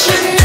should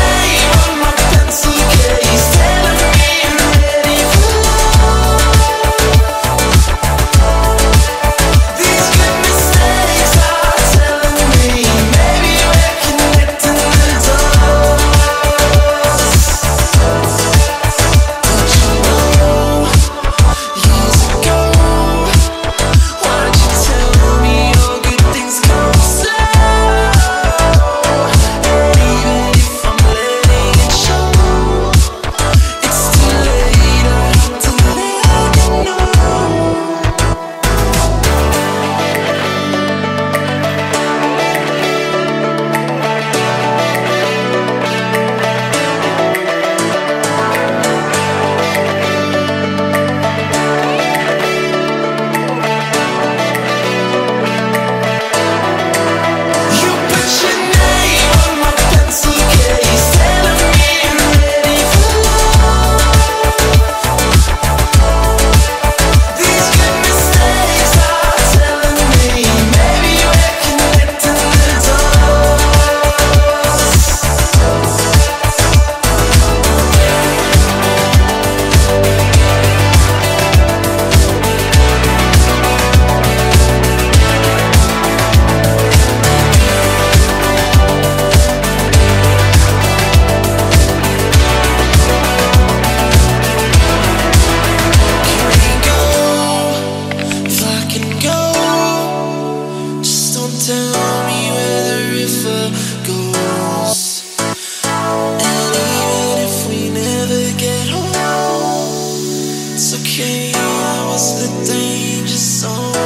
Can you was the danger zone?